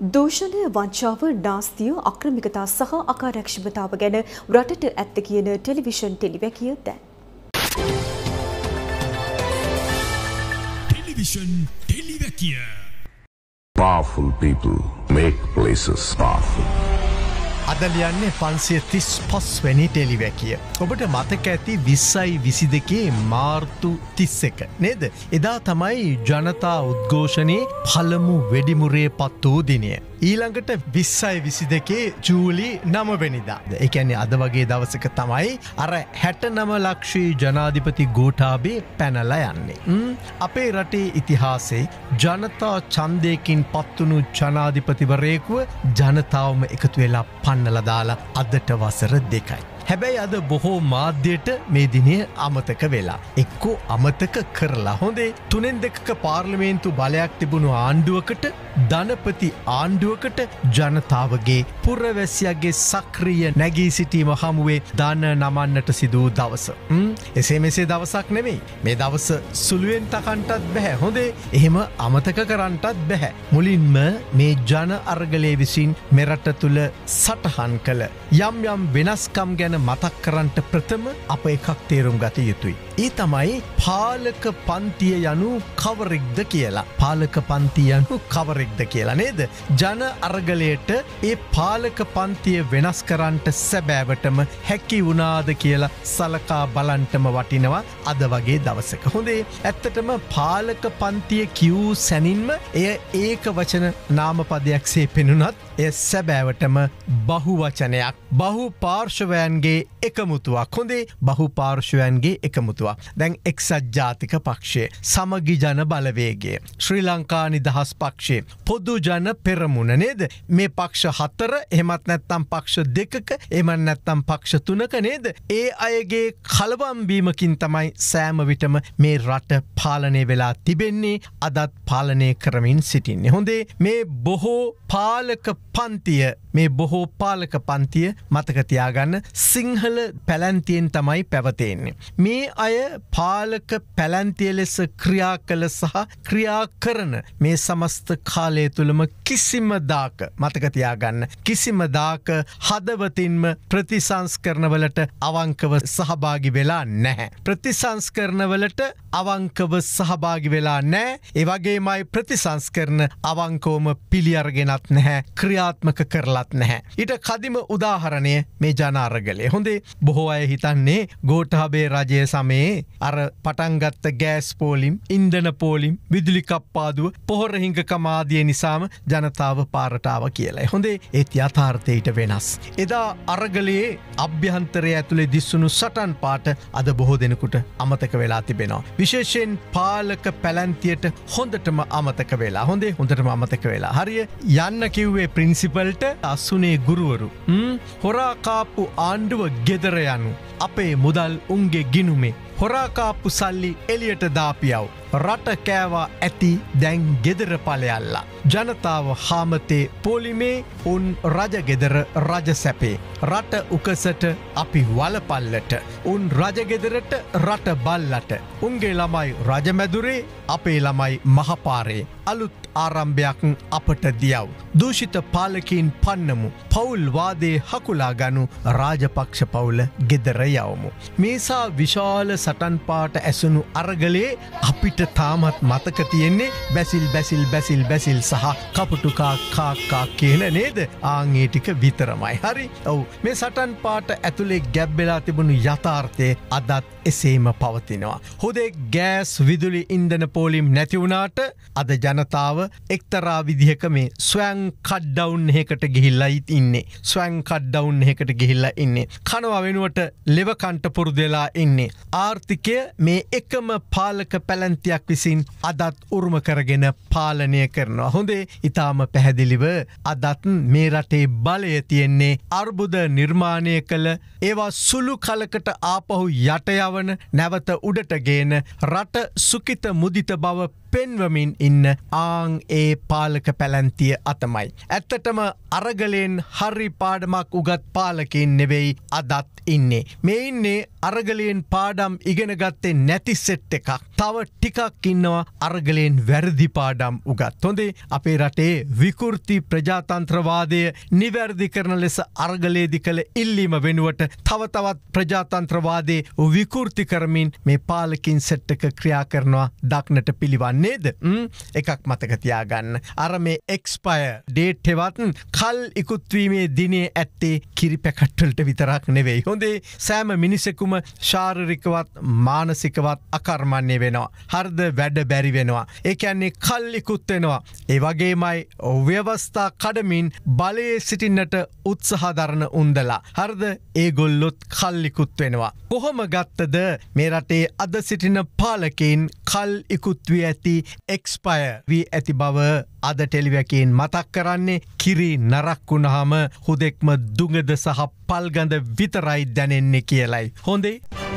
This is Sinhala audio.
දූෂණය වංචාව නාස්තිය අක්‍රමිකතා සහ අකාරක්ෂමතාව ගැන රටට ඇත්ත කියන ටෙලිවිෂන් ටෙලිවැකිය දැන්. ටෙලිවිෂන් ටෙලිවැකිය Powerful people make places powerful. අදලියන්නේ පන්සිය තිස් පස්වැනි ටෙලිවැකිය. ඔබට මතක ඇති විස්සයි විසි දෙකේ මාර්තු තිස්ස එක. නේද. එදා තමයි ජනතා උද්ඝෝෂණයේ පළමු වෙඩිමුරේ පත් වූ දිනය. ඊළඟට විස්සයි විසි දෙකේ ජූලි නමවෙනිදා. එකැන්නේ අද වගේ දවසක තමයි අර හැට නම ලක්ෂී ජනාධිපති ගෝටාබේ පැනල යන්නේ. අපේ රටේ ඉතිහාසේ ජනතා චන්දයකින් පත්වනු ජනාධිපතිවරයෙකුව ජනතාවම එකතු වෙලා පන්න පන්නල දාලා අදට වසර දෙකයි. හැබැයි අද බොහෝ මාධ්‍යයට මේ දිනය අමතක වෙලා. එක්කෝ අමතක කරලා හොඳේ තුනෙන් දෙකක පාර්ලිමේන්තු බලයක් තිබුණු ආණ්ඩුවකට ධනපති ආණ්ඩුවකට ජනතාවගේ පුරවැසියගේ සක්‍රිය නැගී සිටීම හමුවේ දන්න නමන්නට සිදූ දවස. එසේ මෙසේ දවසක් නෙමෙයි. මේ දවස සුළුවෙන් තකන්ටත් බැහැ හොඳේ එහෙම අමතක කරන්නටත් බැහැ. මුලින්ම මේ ජන අර්ගලය විසින් මෙරට තුළ සටහන් කළ යම් යම් වෙනස්කම් ගැන මතක් කරන්නට ප්‍රථම අප එකක් තේරුම් ගත යුතුයි. ඒ තමයි පාලක පන්තිය යනු කවරෙක්ද කියලා. පාලක පන්තිය යනු කවරෙක්ද කියලා නේද. ජන අර්ගලයට ඒ පාලක පන්තිය වෙනස් කරන්නට සැබෑවටම හැකි වුණාද කියලා සලකා බලන්ටම වටිනවා අද වගේ දවසක. හොඳේ ඇත්තටම පාලක පන්තිය කිව් සැනින්ම එය ඒක වචන නාමපදයක්සේ පෙනුනත් එය සැබෑවටම බහුවචනයක් බහු පාර්ශවයන්ගේ පාර්ශවයන්ගේ එකමුතුවක් හොඳේ බහු පාර්ශවයන්ගේ එකමුතුවක්. දැන් එක්සත් ජාතික පක්ෂේ සමගි ජන බලවේගේ. ශ්‍රී ලංකා නිදහස් පක්ෂේ පොදු ජන පෙරමුණ නේද මේ පක්ෂ හත්තර එමත් නැත්තම් පක්ෂ දෙකක එමන් නැත්තම් පක්ෂ තුනක නේද. ඒ අයගේ කලවම්බීමකින් තමයි සෑම විටම මේ රට පාලනය වෙලා තිබෙන්නේ අදත් පාලනය කරමින් සිටින්නේ. හොඳේ මේ බොහෝ පාලක පන්තිය මේ බොහෝ පාලක පන්තිය මතකතියාගන්න සිංහල පැලැන්තියෙන් තමයි පැවතෙන්නේ. මේ අය පාලක පැලැන්තිය ලෙස ක්‍රියා කළ සහ ක්‍රියා කරන මේ සමස්ත කාලය තුළම කිසිමදාක මතකතියාගන්න කිසිමදාක හදවතින්ම ප්‍රතිසංස්කරනවලට අවංකව සහභාගි වෙලා නැහැ. ප්‍රතිසංස්කරනවලට අවංකව සහභාගි වෙලා නෑ ඒවගේමයි ප්‍රතිසංස්කරන අවංකෝම පිළියර්ගෙනත් නැහැ ක්‍රියාත්මක කරලත් නැහැ. ඊට කදිම උදාහරණය මේ ජනාරගලේ හොඳේ බොහෝ අය හිතන්නේ ගෝටහබේ රජය සමයේ අර පටන්ගත්ත ගෑස් පෝලිම් ඉන්දන පෝලිම් විදුලිකප්පාදුව පොහොරහිංක කමාදිය නිසාම ජනතාව පාරටාව කියලයි හොඳේ ඒත් යථාර්ථයට වෙනස්. එදා අරගලයේ අභ්‍යහන්තරය ඇතුළේ දිස්සුණු සටන් පාට අද බොහෝ දෙනෙකුට අමතක වෙලා තිබෙනවා. විශේෂයෙන් පාලක පැලැන්තියට හොඳටම අමතක වෙලා හොඳේ හොඳටම අමතක වෙලා හරිය යන්න කිව්වේ ප්‍රින්සිපල්ට අස්සුනේ ගුරුවරු. හොරාකාපු ආණ්ඩුව ගෙදර යනු. අපේ මුදල් උන්ගේ ගිනුමේ. හොරාකාප්පු සල්ලි එලියට දාපියව්. රට කෑවා ඇති දැන් ගෙදර පලයල්ලා. ජනතාව හාමතේ පොලිමේ උන් රජගෙදර රජ සැපේ. රට උකසට අපි වලපල්ලට. උන් රජගෙදරට රට බල්ලට. උන්ගේ ළමයි රජමැදුරේ අපේ ළමයි මහපාරේ. අලුත් ආරම්භයක් අපට දියව්. දූෂිත පාලකින් පන්නමු. පවුල් වාදේ හකුලා ගනු රාජපක්ෂ පවුල ගෙදර යවමු. මේසා විශාල සටන්පාට ඇසුණු අරගලේ අපිට තාමත් මතක තියෙන්නේ බැසිල් බැසිල් බැසිල් බැසිල් සහ කපුටුකා කාක්කා කියන නේද? ආංඒටික විතරමයි. හරි. ඔවු. මේ සටන් පාට ඇතුළේ ගැබ්බෙලා තිබුණු යථාර්ථය අදත් එසේම පවතිනවා. හොදේ ගෑස් විදුලි ඉන්දන පෝලිම් නැතිවුණාට අද ජනතාව එක්තරා විදිහක මේ ස්වයන් කඩ්ඩවුන් එහෙකට ගිහිල්ලයිත් ඉන්නේ. ස්වයන් කඩ්ඩවුන් එහෙකට ගිහිල්ල ඉන්නේ. කනවා වෙනුවට ලෙවකන්ට පුරුදෙලා ඉන්නේ. ආර්ථිකය මේ එකම පාලක පැලැන්තියක් විසින් අදත් උරුම කරගෙන පාලනය කරනවා. හොඳේ ඉතාම පැහැදිලිව අදත් මේ රටේ බලය තියෙන්නේ අර්බුද නිර්මාණය කළ ඒවා සුළු කලකට ආපහු යටයවන නැවත උඩටගේන රට සුකිත මුදිත බව පෙන්වමින් ඉන්න ආං ඒ පාලක පැලැන්තිය අතමයි. ඇත්තටම අරගලයෙන් හරි පාඩමක් උගත් පාලකින් නෙවෙයි අදත් ඉන්නේ. මේ ඉන්නේ අරගලයෙන් පාඩම් ඉගෙනගත්තේ නැති සෙට් එකක්. තව ටිකක් ඉන්නවා අරගලයෙන් වැරදි පාඩම් උගත්. හොඳේ අපේ රටේ විකෘති ප්‍රජාතන්ත්‍රවාදය නිවැරදි කරන ලෙස අර්ගලේදි කළ ඉල්ලීම වෙනුවට තව තවත් ප්‍රජාතන්ත්‍රවාදේ විකෘති කරමින් මේ පාලකින් සෙට්ටක ක්‍රියා කරනවා දක්නට පිළිවන්නේද එකක් මතකතියාගන්න. අර මේ එක්ස්පය ඩේට් හෙවත්න් කල් ඉකුත්වීමේ දිනේ ඇත්තේ කිරිපැකට්ටල්ට විතරක් නෙවෙයි. හොඳේ සෑම මිනිසෙකුම ශාරරිකවත් මානසිකවත් අකර්මන්නේ වෙනවා. හර්ද වැඩ බැරි වෙනවා. ඒකන්නේ කල්ලිකුත් වෙනවා. ඒ වගේමයි ව්‍යවස්ථා කඩමින් බලයේ සිටින්නට උත්සහදරණ උන්දලා. හර්ද ඒගොල්ලොත් කල්ලිකුත් වෙනවා. කොහොම ගත්තද මේ රටේ අද සිටින පාලකින් කල් ඉකුත්වී ඇති එක්ස්පය වී ඇති බව අද ටෙලිවැකෙන් මතක් කරන්නේ කිරි නරක්වුණහම හුදෙක්ම දුඟද සහ පල්ගඳ විතරයි දැනෙන්නේ කියලයි. හොඳේ.